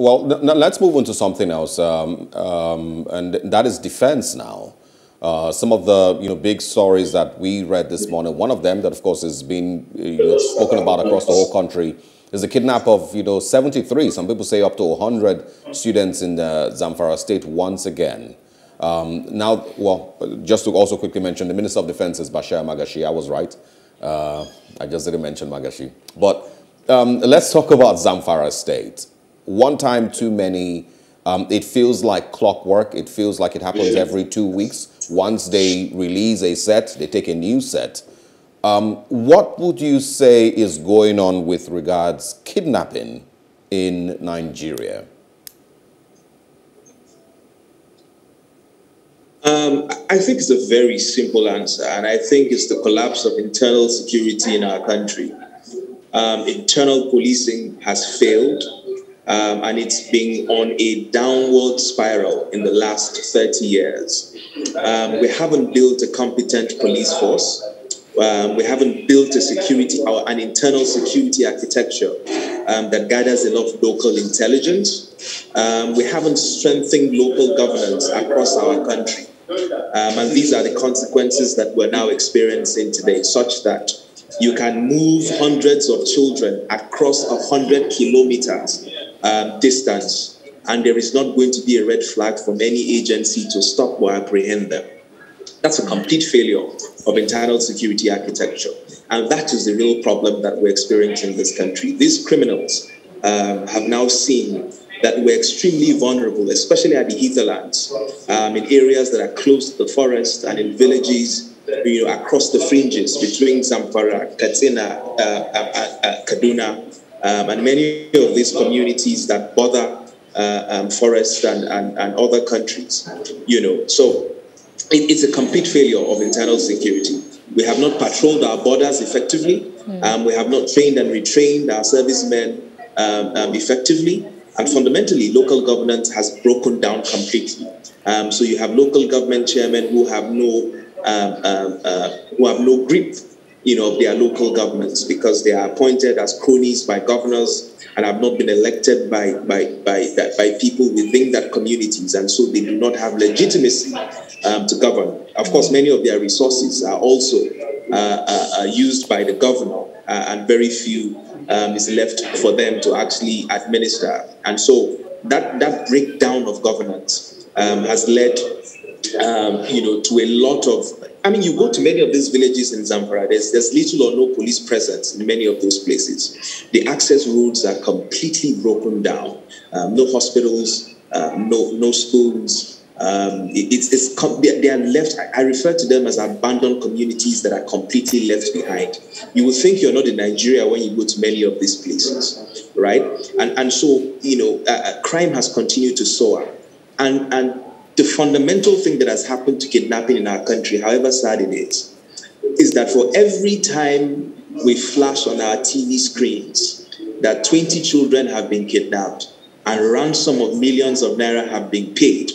well, let's move on to something else, um, um, and that is defense now. Uh, some of the you know big stories that we read this morning. One of them that, of course, has been you know, spoken about across the whole country is the kidnap of you know 73. Some people say up to 100 students in the Zamfara state once again. Um, now, well, just to also quickly mention, the Minister of Defense is Bashir Magashi. I was right. Uh, I just didn't mention Magashi. But um, let's talk about Zamfara State. One time too many. Um, it feels like clockwork. It feels like it happens every two weeks. Once they release a set, they take a new set. Um, what would you say is going on with regards kidnapping in Nigeria? Um, I think it's a very simple answer, and I think it's the collapse of internal security in our country. Um, internal policing has failed, um, and it's been on a downward spiral in the last 30 years. Um, we haven't built a competent police force. Um, we haven't built a security or an internal security architecture um, that gathers enough local intelligence. Um, we haven't strengthened local governance across our country. Um, and these are the consequences that we're now experiencing today, such that you can move hundreds of children across a hundred kilometers um, distance, and there is not going to be a red flag from any agency to stop or apprehend them. That's a complete failure of internal security architecture. And that is the real problem that we're experiencing in this country. These criminals um, have now seen that we're extremely vulnerable, especially at the hinterlands, um, in areas that are close to the forest and in villages, you know, across the fringes between Zamfara, Katsina, uh, uh, uh, Kaduna, um, and many of these communities that border uh, um, forests and, and, and other countries, you know. So it, it's a complete failure of internal security. We have not patrolled our borders effectively. Mm. Um, we have not trained and retrained our servicemen um, um, effectively. And fundamentally, local governance has broken down completely. Um, so you have local government chairmen who have no uh, who have no grip, you know, of their local governments because they are appointed as cronies by governors and have not been elected by by by by people within that communities, and so they do not have legitimacy um, to govern. Of course, many of their resources are also uh, uh, used by the governor, uh, and very few um, is left for them to actually administer. And so that that breakdown of governance um, has led, um, you know, to a lot of. I mean, you go to many of these villages in Zamfara. There's there's little or no police presence in many of those places. The access roads are completely broken down. Um, no hospitals, um, no no schools. Um, it's, it's they are left. I refer to them as abandoned communities that are completely left behind. You will think you're not in Nigeria when you go to many of these places, right? And and so you know, uh, uh, crime has continued to soar, and and the fundamental thing that has happened to kidnapping in our country, however sad it is, is that for every time we flash on our TV screens that 20 children have been kidnapped and ransom of millions of naira have been paid.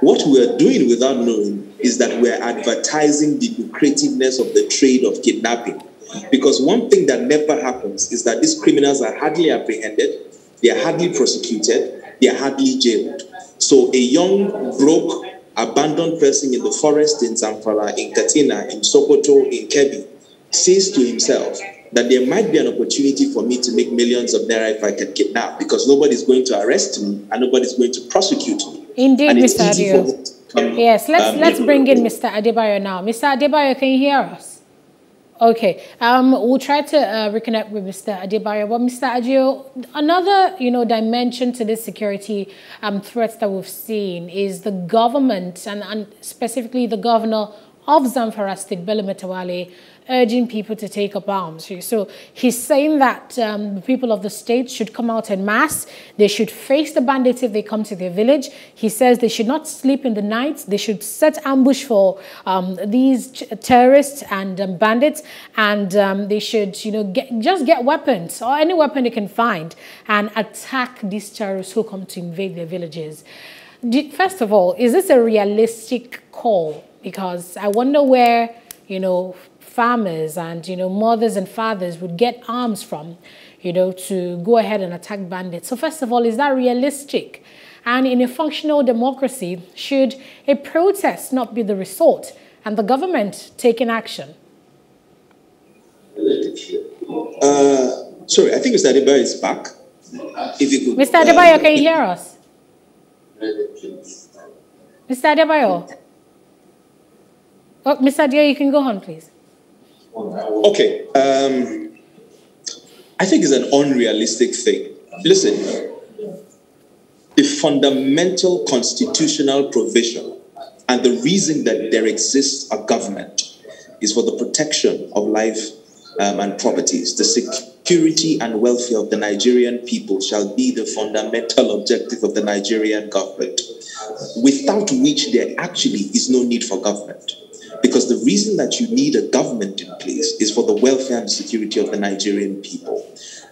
What we are doing without knowing is that we're advertising the lucrativeness of the trade of kidnapping. Because one thing that never happens is that these criminals are hardly apprehended, they are hardly prosecuted, they are hardly jailed. So a young, broke, abandoned person in the forest in Zamfara, in Katsina, in Sokoto, in Kebbi, says to himself, that there might be an opportunity for me to make millions of naira if I can kidnap because nobody's going to arrest me and nobody's going to prosecute me. Indeed, Mr. Adio. Yes, let's um, let's bring in Mr. Adebayo now. Mr. Adebayo, can you hear us? Okay, um, we'll try to uh, reconnect with Mr. Adebayo. But Mr. Adio, another you know dimension to this security um, threats that we've seen is the government and, and specifically the governor of Zamfara State, Bello Matawalle, urging people to take up arms. So he's saying that um, the people of the state should come out en masse. They should face the bandits if they come to their village. He says they should not sleep in the night. They should set ambush for um, these terrorists and um, bandits, and um, they should, you know, get, just get weapons or any weapon they can find and attack these terrorists who come to invade their villages. First of all, is this a realistic call? Because I wonder where, you know, farmers and you know mothers and fathers would get arms from you know, to go ahead and attack bandits. So first of all, is that realistic? And in a functional democracy, should a protest not be the result and the government taking action? Uh, sorry, I think Mr. Adebayo is back. If you could, Mr. Adebayo, uh, can you hear us? Mr. Adebayo? Oh, Mr. Adebayo, you can go on, please. Okay. Um, I think it's an unrealistic thing. Listen, the fundamental constitutional provision and the reason that there exists a government is for the protection of life um, and properties. The security and welfare of the Nigerian people shall be the fundamental objective of the Nigerian government, without which there actually is no need for government. Because the reason that you need a government in place is for the welfare and security of the Nigerian people.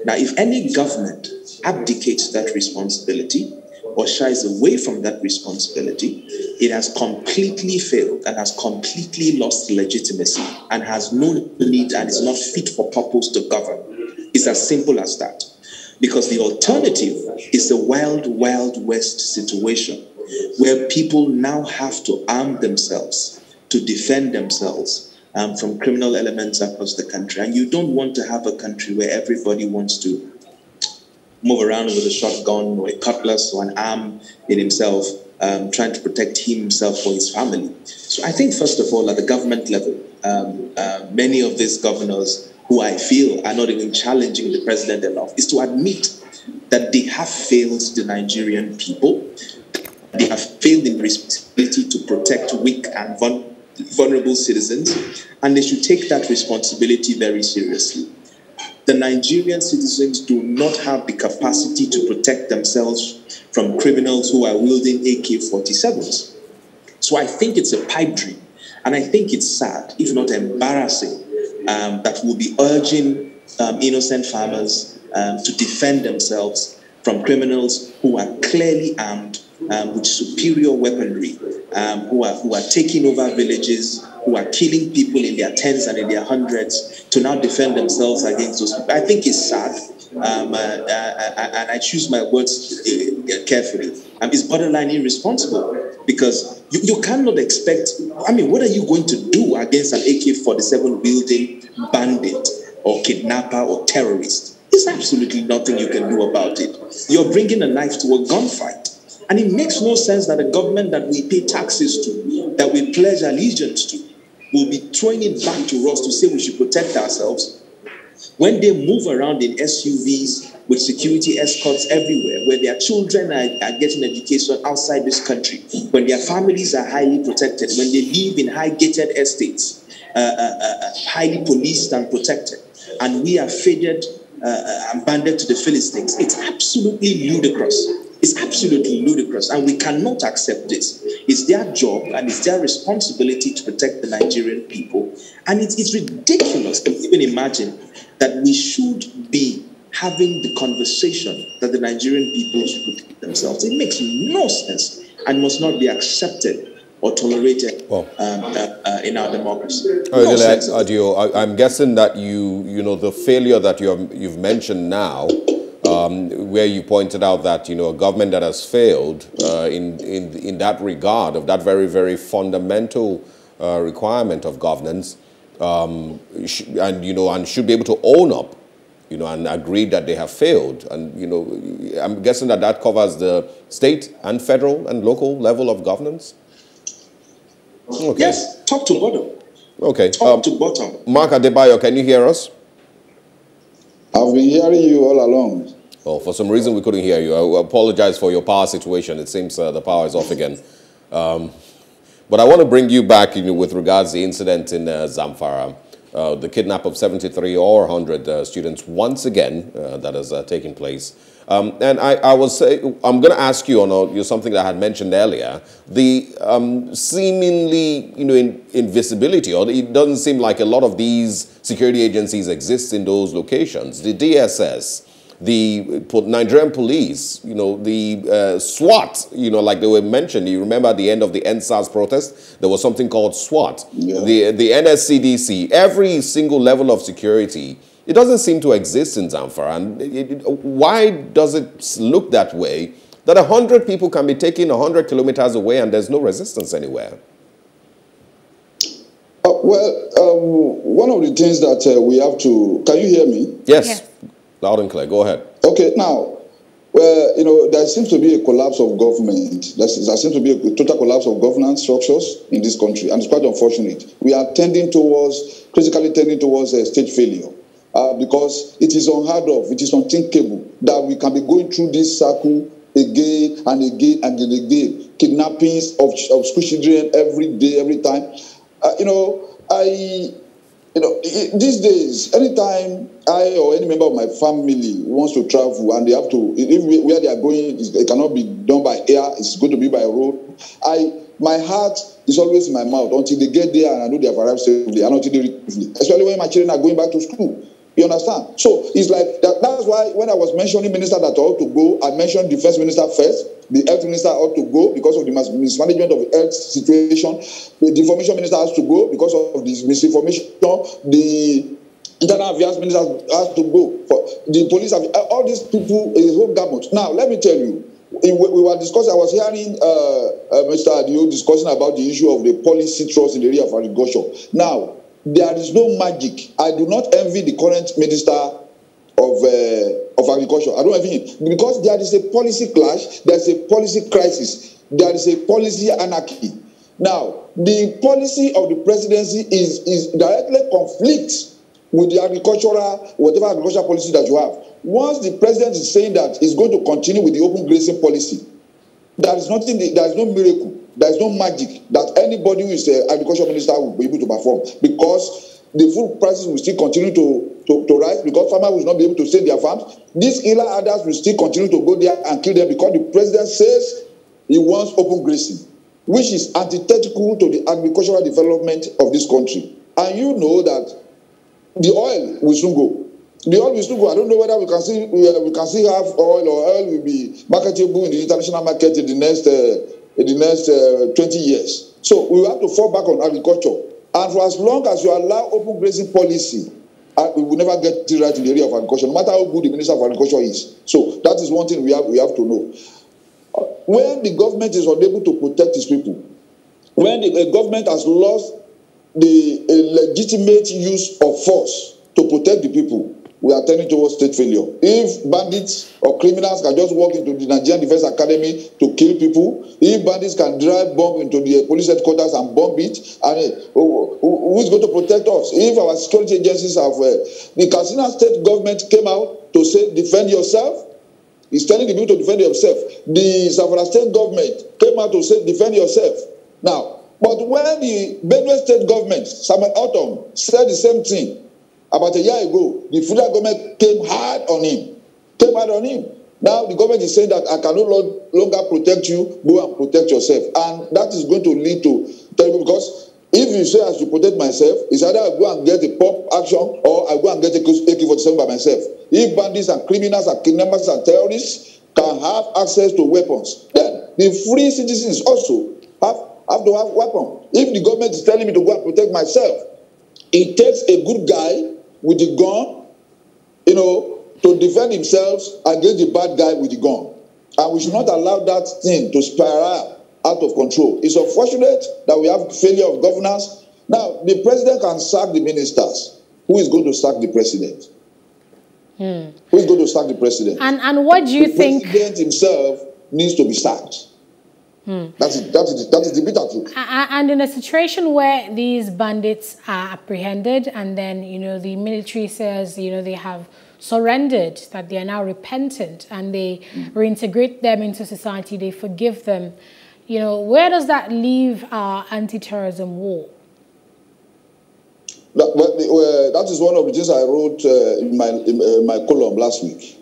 Now, if any government abdicates that responsibility or shies away from that responsibility, it has completely failed and has completely lost legitimacy and has no need and is not fit for purpose to govern. It's as simple as that. Because the alternative is a wild, wild west situation where people now have to arm themselves to defend themselves um, from criminal elements across the country. And you don't want to have a country where everybody wants to move around with a shotgun or a cutlass or an arm in himself, um, trying to protect himself or his family. So I think, first of all, at the government level, um, uh, many of these governors who I feel are not even challenging the president enough is to admit that they have failed the Nigerian people. They have failed in responsibility to protect weak and vulnerable vulnerable citizens, and they should take that responsibility very seriously. The Nigerian citizens do not have the capacity to protect themselves from criminals who are wielding AK 47s. So I think it's a pipe dream, and I think it's sad, if not embarrassing, um, that we'll be urging um, innocent farmers um, to defend themselves from criminals who are clearly armed um, with superior weaponry, um, who, are, who are taking over villages, who are killing people in their tens and in their hundreds to now defend themselves against those people. I think it's sad. Um, uh, uh, uh and I choose my words uh, carefully. Um, it's borderline irresponsible because you, you cannot expect. I mean, what are you going to do against an AK 47 wielding bandit or kidnapper or terrorist? There's absolutely nothing you can do about it. You're bringing a knife to a gunfight. And it makes no sense that a government that we pay taxes to, that we pledge allegiance to, will be throwing it back to us to say we should protect ourselves when they move around in SUVs with security escorts everywhere, where their children are, are, getting education outside this country, when their families are highly protected, when they live in high gated estates, uh, uh, uh, highly policed and protected, and we are faded uh, and banded to the Philistines, it's absolutely ludicrous it's absolutely ludicrous, and we cannot accept this. It's their job and it's their responsibility to protect the Nigerian people. And it is ridiculous to even imagine that we should be having the conversation that the Nigerian people should protect themselves. It makes no sense and must not be accepted or tolerated well, um, uh, uh, in our democracy. No Adio, I, am guessing that you, you know, the failure that you have, you've mentioned now um, where you pointed out that you know a government that has failed uh, in, in in that regard of that very very fundamental uh, requirement of governance, um, and you know and should be able to own up, you know, and agree that they have failed, and you know, I'm guessing that that covers the state and federal and local level of governance. Okay. Yes, top to bottom. Okay. Top um, to bottom. Mark Adebayo, can you hear us? I've been hearing you all along. Well, for some reason we couldn't hear you. I apologize for your power situation. It seems uh, the power is off again. Um, but I want to bring you back you know, with regards to the incident in uh, Zamfara. Uh, the kidnap of 73 or 100 uh, students once again uh, that has uh, taken place. Um, and I, I was say, I'm going to ask you on know, something that I had mentioned earlier, the um, seemingly you know in, invisibility, or it doesn't seem like a lot of these security agencies exist in those locations. The DSS, the Nigerian police, you know, the uh, SWAT, you know, like they were mentioned. You remember at the end of the EndSARS protest, there was something called SWAT. Yeah. The, the NSCDC, every single level of security It doesn't seem to exist in Zamfara. And it, it, why does it look that way? That 100 people can be taken 100 kilometers away and there's no resistance anywhere. Uh, well, um, one of the things that uh, we have to. Can you hear me? Yes. yes. Loud and clear. Go ahead. Okay, now, well, you know, there seems to be a collapse of government. There seems to be a total collapse of governance structures in this country, and it's quite unfortunate. We are tending towards, critically tending towards a state failure. Uh, because it is unheard of, it is unthinkable that we can be going through this circle again and again and again. Kidnappings of, of school children every day, every time. Uh, you know, I you know, these days, anytime I or any member of my family wants to travel and they have to, if where they are going, it cannot be done by air, it's going to be by road. I, my heart is always in my mouth until they get there and I know they have arrived safely and until they. Especially when my children are going back to school. You understand? So it's like that, that's why when I was mentioning minister that ought to go, I mentioned defense minister first. The health minister ought to go because of the mismanagement of health situation. The information minister has to go because of this misinformation. The internal affairs minister has to go. For the police have all these people a whole gamut. Now let me tell you. We were discussing. I was hearing uh, uh, Mr. Adio discussing about the issue of the policy trust in the area of agriculture. Now, there is no magic. I do not envy the current minister of uh, of agriculture. I don't envy him because there is a policy clash. There is a policy crisis. There is a policy anarchy. Now, the policy of the presidency is is directly conflicts with the agricultural whatever agricultural policy that you have. Once the president is saying that he's going to continue with the open grazing policy, there is nothing. There is no miracle there is no magic that anybody who is an agriculture minister will be able to perform because the food prices will still continue to, to, to rise because farmers will not be able to sell their farms. These killer others will still continue to go there and kill them because the president says he wants open grazing, which is antithetical to the agricultural development of this country. And you know that the oil will soon go. The oil will still go. I don't know whether we can see we, uh, we can see have oil or oil will be marketable in the international market in the next uh, in the next uh, 20 years. So we have to fall back on agriculture. And for as long as you allow open grazing policy, uh, we will never get it right in the area of agriculture, no matter how good the Minister of Agriculture is. So that is one thing we have, we have to know. Uh, when the government is unable to protect its people, when the government has lost the legitimate use of force to protect the people, we are turning towards state failure. If bandits or criminals can just walk into the Nigerian Defence Academy to kill people, if bandits can drive bomb into the police headquarters and bomb it, and uh, who is going to protect us? If our security agencies have, uh, the Katsina state government came out to say defend yourself, he's telling the people to defend yourself. The Zamfara state government came out to say defend yourself. Now, but when the Benue state government, Samuel Autumn, said the same thing, about a year ago, the federal government came hard on him. Came hard on him. Now the government is saying that I can no longer protect you, go and protect yourself. And that is going to lead to terrible because if you say I should protect myself, it's either I go and get a pop action or I go and get a AK-47 by myself. If bandits and criminals and kidnappers and terrorists can have access to weapons, then the free citizens also have, have to have weapons. If the government is telling me to go and protect myself, it takes a good guy with the gun, you know, to defend himself against the bad guy with the gun. And we should not allow that thing to spiral out of control. It's unfortunate that we have failure of governance. Now, the president can sack the ministers. Who is going to sack the president? Hmm. Who is going to sack the president? And and what do you the think? The president himself needs to be sacked. Hmm. That is that is that is the bitter truth. And in a situation where these bandits are apprehended, and then you know the military says you know they have surrendered, that they are now repentant, and they reintegrate them into society, they forgive them. You know, where does that leave our anti-terrorism war? That, uh, that is one of the things I wrote uh, in my in, uh, my column last week.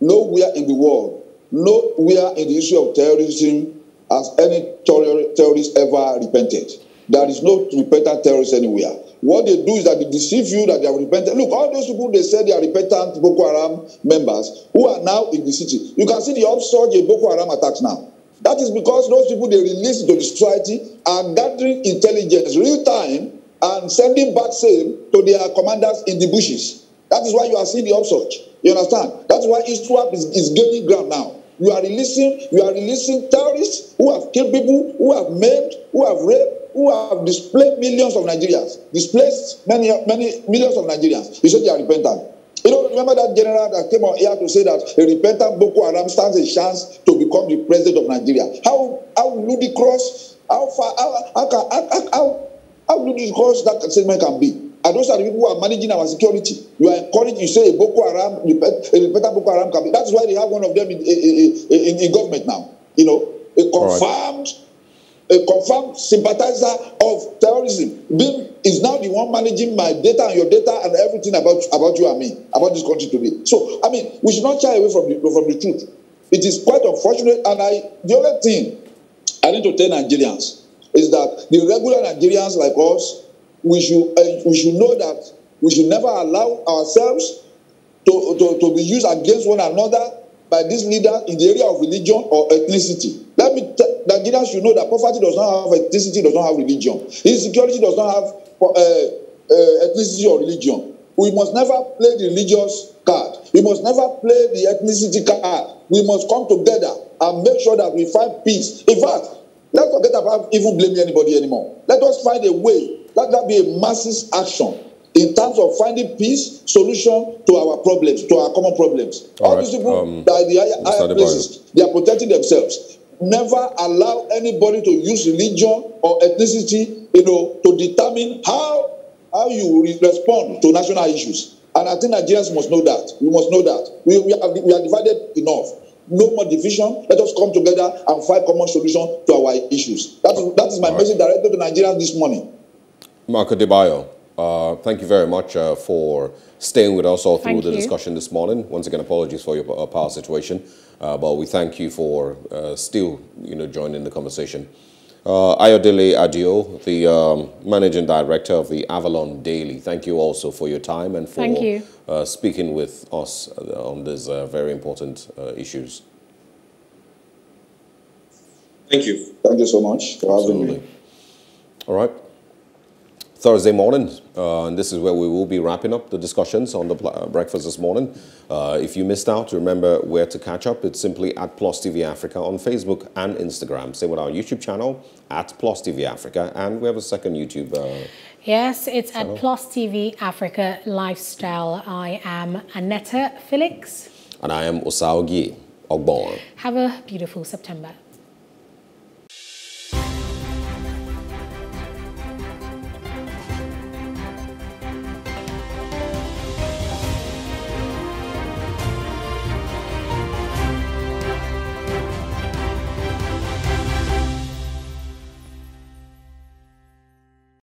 Nowhere in the world Nowhere in the issue of terrorism has any terrorist ever repented. There is no repentant terrorist anywhere. What they do is that they deceive you that they have repented. Look, all those people they say they are repentant Boko Haram members who are now in the city. You can see the upsurge in Boko Haram attacks now. That is because those people they release into the society are gathering intelligence real time and sending back same to their commanders in the bushes. That is why you are seeing the upsurge. You understand? That's why ISWAP is, is gaining ground now. You are releasing, you are releasing terrorists who have killed people, who have maimed, who have raped, who have displaced millions of Nigerians, displaced many, many millions of Nigerians. You said they are repentant. You know, remember that general that came on here to say that a repentant Boko Haram stands a chance to become the president of Nigeria. How how ludicrous, how far, how how how, how, how ludicrous that statement can be. And those are the people who are managing our security. You are encouraged, you say Boko Haram, a repentant Boko Haram can be. That's why they have one of them in, in, in, government now. You know, a confirmed. Right a confirmed sympathizer of terrorism Bill is now the one managing my data and your data and everything about about you and me about this country today so i mean we should not shy away from the from the truth it is quite unfortunate and i the only thing i need to tell nigerians is that the regular nigerians like us we should uh, we should know that we should never allow ourselves to to to be used against one another by this leader in the area of religion or ethnicity let me tell Nigerians should know that poverty does not have ethnicity, does not have religion. Insecurity does not have uh, uh, ethnicity or religion. We must never play the religious card. We must never play the ethnicity card. We must come together and make sure that we find peace. In fact, let's forget about even blaming anybody anymore. Let us find a way. Let that be a massive action in terms of finding peace, solution to our problems, to our common problems. All, All right. these people um, that are the higher, higher places, they are protecting themselves never allow anybody to use religion or ethnicity, you know, to determine how how you respond to national issues. And I think Nigerians must know that. We must know that. We, we, are, we are divided enough. No more division. Let us come together and find common solution to our issues. That is, that is my message directed to Nigerians this morning. Marco Adebayo, uh, thank you very much uh, for staying with us all through thank the you. discussion this morning. Once again, apologies for your uh, power situation. Uh, but we thank you for uh, still, you know, joining the conversation. Uh, Ayodele Adio, the um, managing director of the Avalon Daily. Thank you also for your time and for uh, speaking with us uh, on these uh, very important uh, issues. Thank you. Thank you so much for having me. All right. Thursday morning, uh, and this is where we will be wrapping up the discussions on the uh, breakfast this morning. Uh, if you missed out, remember where to catch up. It's simply at Plus TV Africa on Facebook and Instagram. Same with our YouTube channel at Plus TV Africa, and we have a second YouTube. Uh, yes, it's channel. at Plus TV Africa Lifestyle. I am Aneta Felix. And I am Osarogie Ogbonmwan. Have a beautiful September.